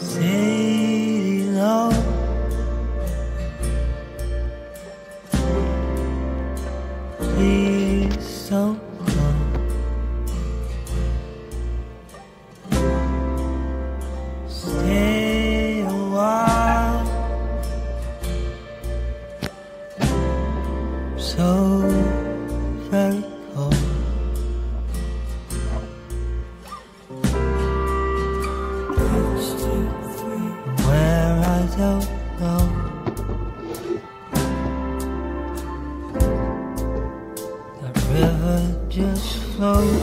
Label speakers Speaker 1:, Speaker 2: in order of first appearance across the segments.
Speaker 1: Sadie knows. Please don't go. Stay a while. So don't know. The river just flows.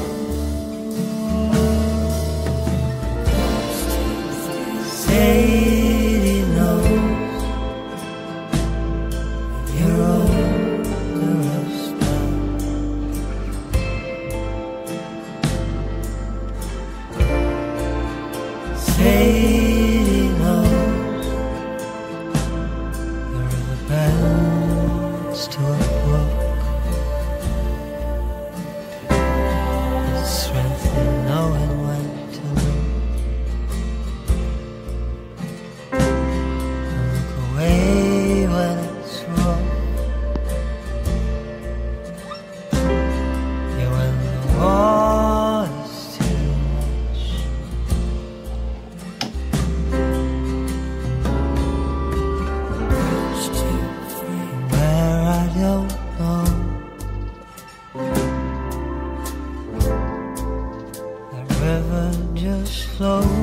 Speaker 1: Sadie knows you're stops to walk. The strength in knowing when to look. Look away. forever just flow